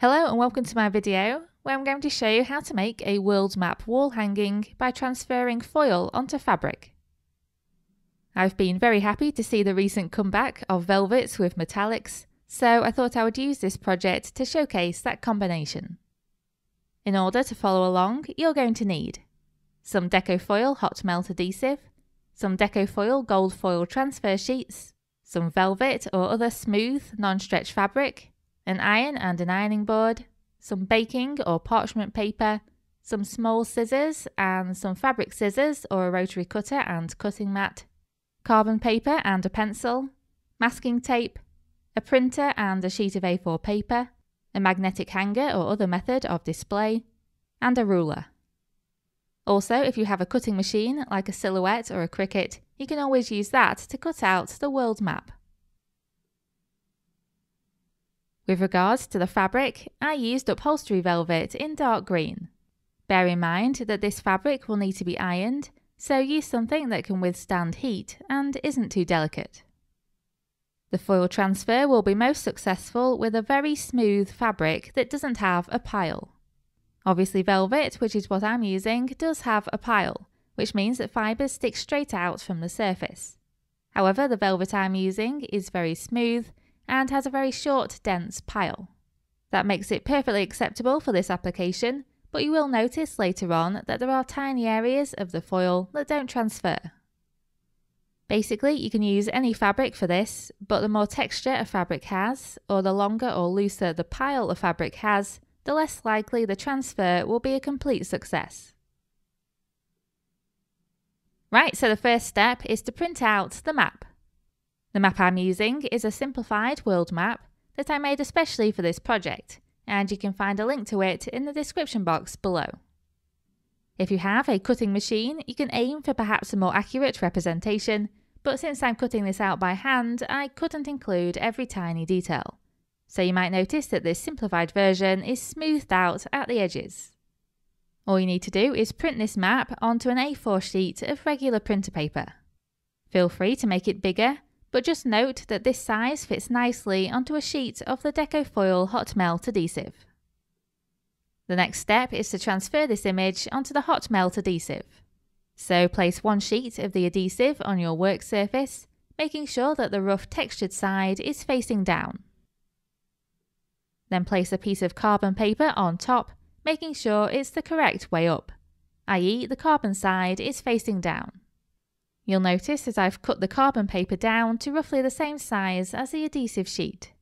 Hello and welcome to my video where I'm going to show you how to make a world map wall hanging by transferring foil onto fabric. I've been very happy to see the recent comeback of velvets with metallics, so I thought I would use this project to showcase that combination. In order to follow along, you're going to need some deco foil hot melt adhesive, some deco foil gold foil transfer sheets, some velvet or other smooth non-stretch fabric, an iron and an ironing board, some baking or parchment paper, some small scissors and some fabric scissors or a rotary cutter and cutting mat, carbon paper and a pencil, masking tape, a printer and a sheet of A4 paper, a magnetic hanger or other method of display, and a ruler. Also, if you have a cutting machine like a silhouette or a Cricut, you can always use that to cut out the world map. With regards to the fabric, I used upholstery velvet in dark green. Bear in mind that this fabric will need to be ironed, so use something that can withstand heat and isn't too delicate. The foil transfer will be most successful with a very smooth fabric that doesn't have a pile. Obviously velvet, which is what I'm using, does have a pile, which means that fibres stick straight out from the surface. However, the velvet I'm using is very smooth and has a very short, dense pile. That makes it perfectly acceptable for this application, but you will notice later on that there are tiny areas of the foil that don't transfer. Basically, you can use any fabric for this, but the more texture a fabric has, or the longer or looser the pile a fabric has, the less likely the transfer will be a complete success. Right, so the first step is to print out the map. The map I'm using is a simplified world map that I made especially for this project, and you can find a link to it in the description box below. If you have a cutting machine, you can aim for perhaps a more accurate representation, but since I'm cutting this out by hand, I couldn't include every tiny detail. So you might notice that this simplified version is smoothed out at the edges. All you need to do is print this map onto an A4 sheet of regular printer paper. Feel free to make it bigger but just note that this size fits nicely onto a sheet of the Decofoil Hot Melt adhesive. The next step is to transfer this image onto the Hot Melt adhesive. So place one sheet of the adhesive on your work surface, making sure that the rough textured side is facing down. Then place a piece of carbon paper on top, making sure it's the correct way up, i.e. the carbon side is facing down. You'll notice as I've cut the carbon paper down to roughly the same size as the adhesive sheet.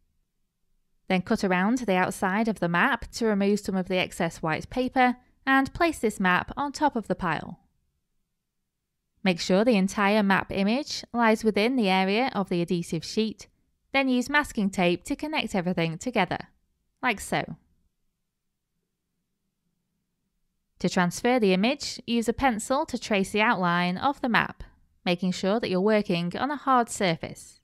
Then cut around the outside of the map to remove some of the excess white paper and place this map on top of the pile. Make sure the entire map image lies within the area of the adhesive sheet, then use masking tape to connect everything together, like so. To transfer the image, use a pencil to trace the outline of the map making sure that you're working on a hard surface.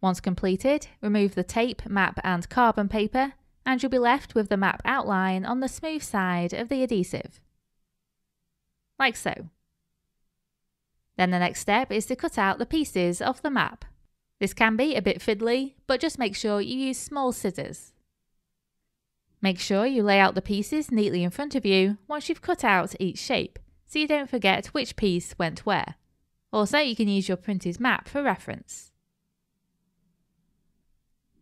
Once completed, remove the tape, map and carbon paper and you'll be left with the map outline on the smooth side of the adhesive. Like so. Then the next step is to cut out the pieces of the map. This can be a bit fiddly, but just make sure you use small scissors. Make sure you lay out the pieces neatly in front of you once you've cut out each shape, so you don't forget which piece went where. Also, you can use your printed map for reference.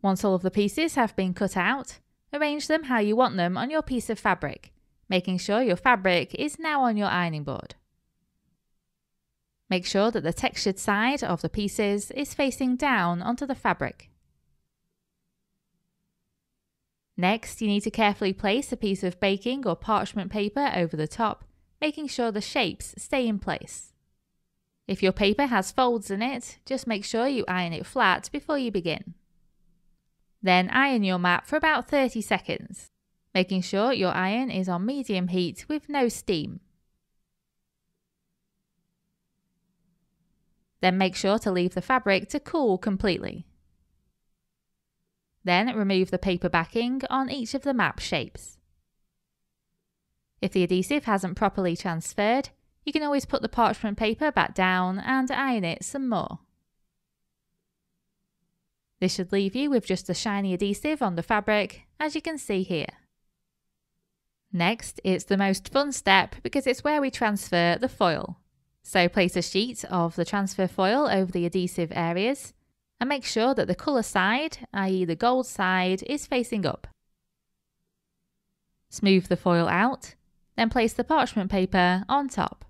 Once all of the pieces have been cut out, arrange them how you want them on your piece of fabric, making sure your fabric is now on your ironing board. Make sure that the textured side of the pieces is facing down onto the fabric. Next, you need to carefully place a piece of baking or parchment paper over the top, making sure the shapes stay in place. If your paper has folds in it, just make sure you iron it flat before you begin. Then iron your map for about 30 seconds, making sure your iron is on medium heat with no steam. Then make sure to leave the fabric to cool completely. Then remove the paper backing on each of the map shapes. If the adhesive hasn't properly transferred, You can always put the parchment paper back down and iron it some more. This should leave you with just a shiny adhesive on the fabric, as you can see here. Next, it's the most fun step because it's where we transfer the foil. So place a sheet of the transfer foil over the adhesive areas and make sure that the colour side, i.e. the gold side, is facing up. Smooth the foil out, then place the parchment paper on top.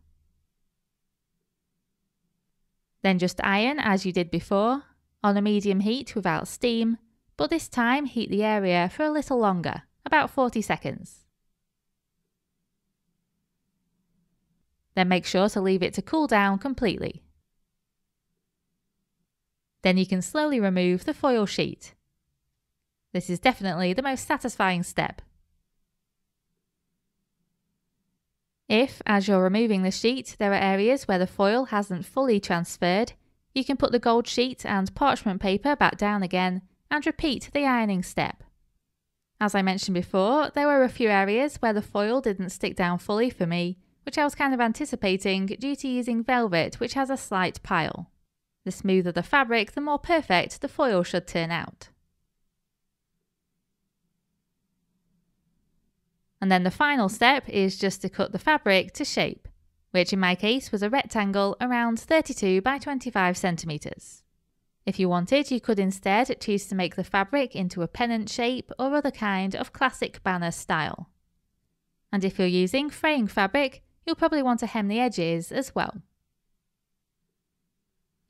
Then just iron as you did before, on a medium heat without steam, but this time heat the area for a little longer, about 40 seconds. Then make sure to leave it to cool down completely. Then you can slowly remove the foil sheet. This is definitely the most satisfying step. If, as you're removing the sheet, there are areas where the foil hasn't fully transferred, you can put the gold sheet and parchment paper back down again and repeat the ironing step. As I mentioned before, there were a few areas where the foil didn't stick down fully for me, which I was kind of anticipating due to using velvet which has a slight pile. The smoother the fabric, the more perfect the foil should turn out. And then the final step is just to cut the fabric to shape, which in my case was a rectangle around 32 by 25 centimetres. If you wanted, you could instead choose to make the fabric into a pennant shape or other kind of classic banner style. And if you're using fraying fabric, you'll probably want to hem the edges as well.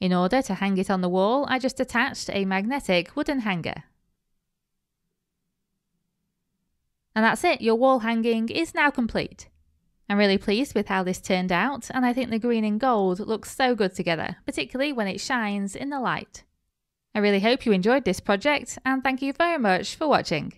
In order to hang it on the wall, I just attached a magnetic wooden hanger. And that's it, your wall hanging is now complete. I'm really pleased with how this turned out, and I think the green and gold looks so good together, particularly when it shines in the light. I really hope you enjoyed this project, and thank you very much for watching.